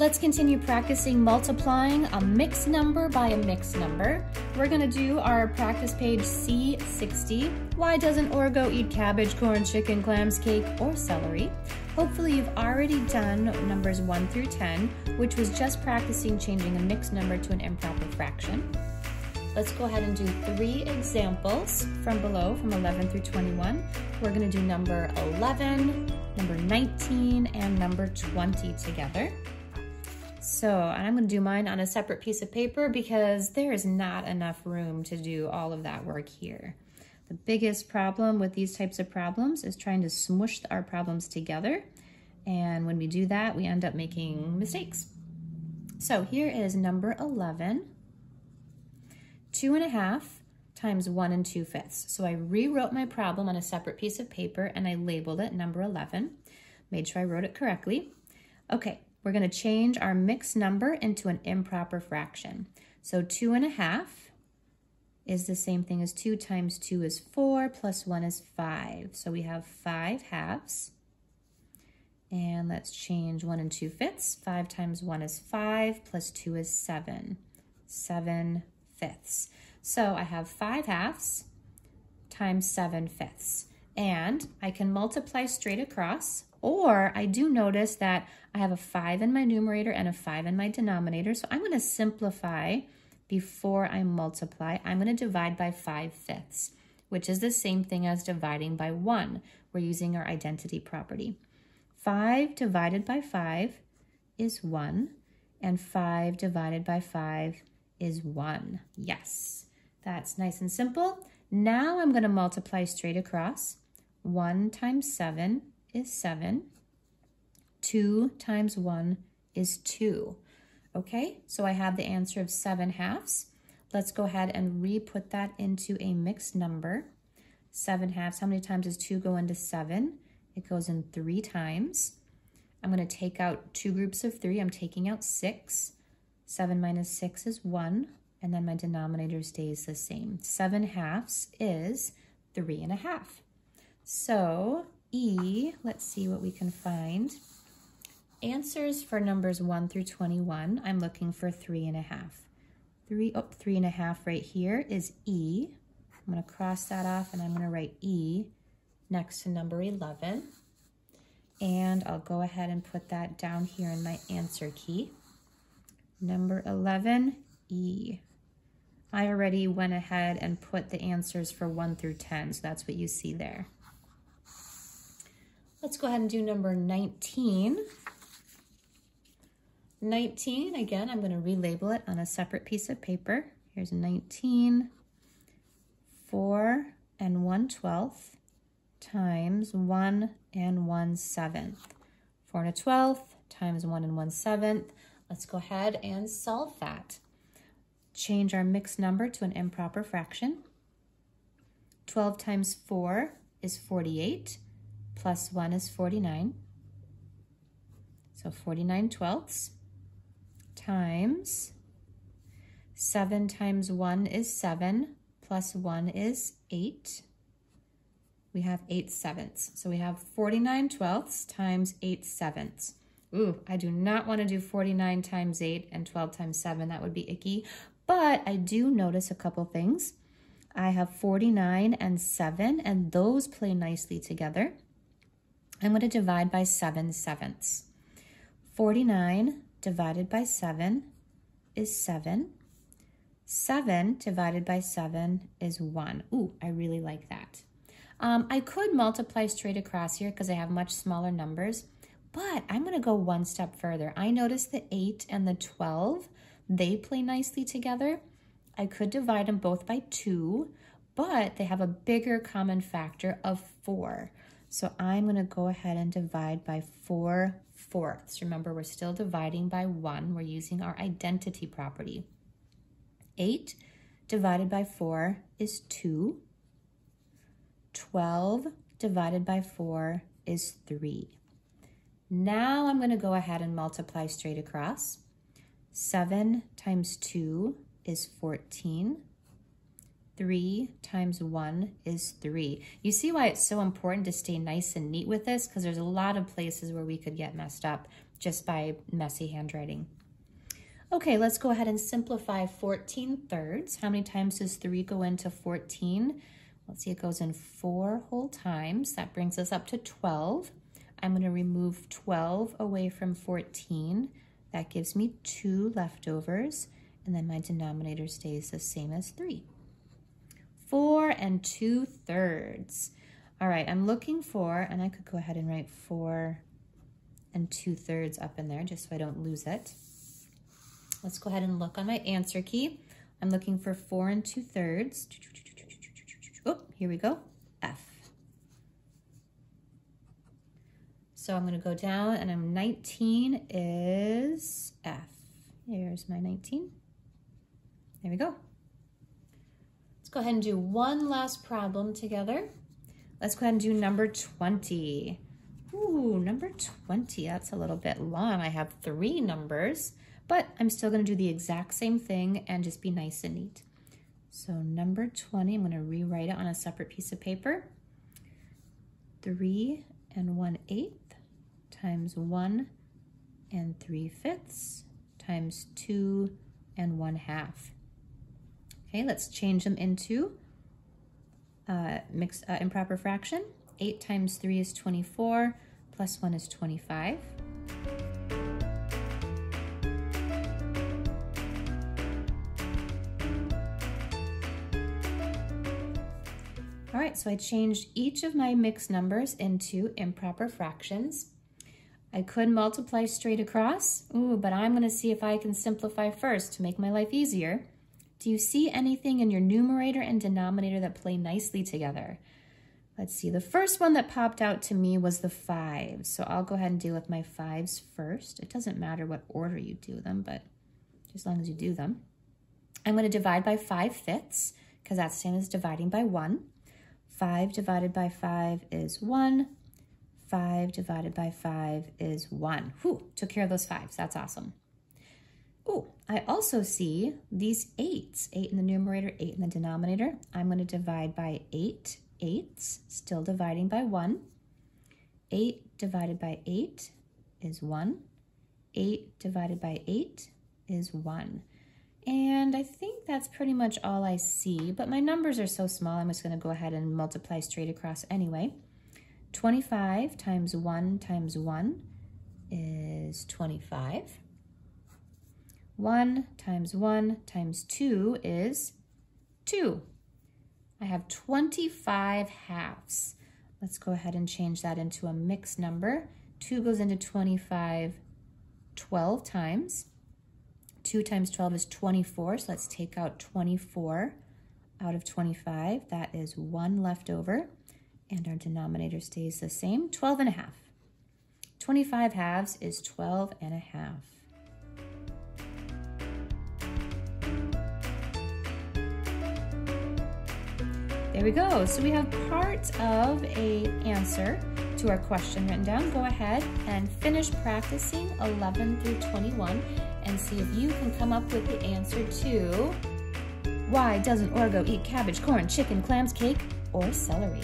Let's continue practicing multiplying a mixed number by a mixed number. We're gonna do our practice page C60. Why doesn't Orgo eat cabbage, corn, chicken, clams, cake, or celery? Hopefully you've already done numbers one through 10, which was just practicing changing a mixed number to an improper fraction. Let's go ahead and do three examples from below, from 11 through 21. We're gonna do number 11, number 19, and number 20 together. So I'm gonna do mine on a separate piece of paper because there is not enough room to do all of that work here. The biggest problem with these types of problems is trying to smush our problems together. And when we do that, we end up making mistakes. So here is number 11, two and a half times one and two fifths. So I rewrote my problem on a separate piece of paper and I labeled it number 11, made sure I wrote it correctly. Okay, we're gonna change our mixed number into an improper fraction. So two and a half is the same thing as two times two is four, plus one is five. So we have five halves. And let's change one and two fifths. Five times one is five, plus two is seven. Seven fifths. So I have five halves times seven fifths. And I can multiply straight across, or I do notice that I have a five in my numerator and a five in my denominator. So I'm gonna simplify before I multiply. I'm gonna divide by five fifths, which is the same thing as dividing by one. We're using our identity property. Five divided by five is one, and five divided by five is one. Yes, that's nice and simple. Now I'm gonna multiply straight across. One times seven is seven. 2 times 1 is 2. Okay, so I have the answer of 7 halves. Let's go ahead and re-put that into a mixed number. 7 halves, how many times does 2 go into 7? It goes in 3 times. I'm going to take out two groups of 3. I'm taking out 6. 7 minus 6 is 1, and then my denominator stays the same. 7 halves is 3 and a half. So E, let's see what we can find. Answers for numbers 1 through 21, I'm looking for 3 and a half. 3, oh, three and a half right here is E. I'm going to cross that off and I'm going to write E next to number 11. And I'll go ahead and put that down here in my answer key. Number 11, E. I already went ahead and put the answers for 1 through 10, so that's what you see there. Let's go ahead and do number 19. 19, again, I'm going to relabel it on a separate piece of paper. Here's 19, 4 and 1 12th times 1 and 1 7th. 4 and a 12th times 1 and 1 7th. Let's go ahead and solve that. Change our mixed number to an improper fraction. 12 times 4 is 48 plus 1 is 49. So 49 twelfths times 7 times 1 is 7 plus 1 is 8. We have 8 sevenths. So we have 49 twelfths times 8 sevenths. Ooh, I do not want to do 49 times 8 and 12 times 7. That would be icky. But I do notice a couple things. I have 49 and 7, and those play nicely together. I'm going to divide by 7 sevenths. 49 divided by 7 is 7. 7 divided by 7 is 1. Ooh, I really like that. Um, I could multiply straight across here because I have much smaller numbers, but I'm going to go one step further. I notice the 8 and the 12, they play nicely together. I could divide them both by 2, but they have a bigger common factor of 4. So I'm going to go ahead and divide by 4 fourths. Remember, we're still dividing by 1. We're using our identity property. 8 divided by 4 is 2. 12 divided by 4 is 3. Now I'm going to go ahead and multiply straight across. 7 times 2 is 14. 3 times 1 is 3. You see why it's so important to stay nice and neat with this? Because there's a lot of places where we could get messed up just by messy handwriting. Okay, let's go ahead and simplify 14 thirds. How many times does 3 go into 14? Let's see, it goes in 4 whole times. That brings us up to 12. I'm going to remove 12 away from 14. That gives me 2 leftovers, and then my denominator stays the same as 3. 4 and 2 thirds. All right, I'm looking for, and I could go ahead and write 4 and 2 thirds up in there just so I don't lose it. Let's go ahead and look on my answer key. I'm looking for four and two thirds. Oh, here we go, F. So I'm gonna go down and I'm 19 is F. Here's my 19. There we go. Let's go ahead and do one last problem together. Let's go ahead and do number 20. Ooh, number 20, that's a little bit long. I have three numbers but I'm still gonna do the exact same thing and just be nice and neat. So number 20, I'm gonna rewrite it on a separate piece of paper. Three and one eighth times one and three fifths times two and one half. Okay, let's change them into uh, mixed uh, improper fraction. Eight times three is 24, plus one is 25. All right, so I changed each of my mixed numbers into improper fractions. I could multiply straight across, ooh, but I'm gonna see if I can simplify first to make my life easier. Do you see anything in your numerator and denominator that play nicely together? Let's see, the first one that popped out to me was the fives. So I'll go ahead and deal with my fives first. It doesn't matter what order you do them, but as long as you do them. I'm gonna divide by five fifths because that's the same as dividing by one. 5 divided by 5 is 1. 5 divided by 5 is 1. Whew, took care of those 5s. That's awesome. Oh, I also see these 8s. 8 in the numerator, 8 in the denominator. I'm going to divide by 8 eighths, still dividing by 1. 8 divided by 8 is 1. 8 divided by 8 is 1. And I think that's pretty much all I see, but my numbers are so small, I'm just gonna go ahead and multiply straight across anyway. 25 times one times one is 25. One times one times two is two. I have 25 halves. Let's go ahead and change that into a mixed number. Two goes into 25 12 times. 2 times 12 is 24, so let's take out 24 out of 25. That is 1 left over, and our denominator stays the same, 12 and a half. 25 halves is 12 and a half. There we go. So we have part of a answer to our question written down. Go ahead and finish practicing 11 through 21 and see if you can come up with the answer to why doesn't Orgo eat cabbage, corn, chicken, clams, cake, or celery?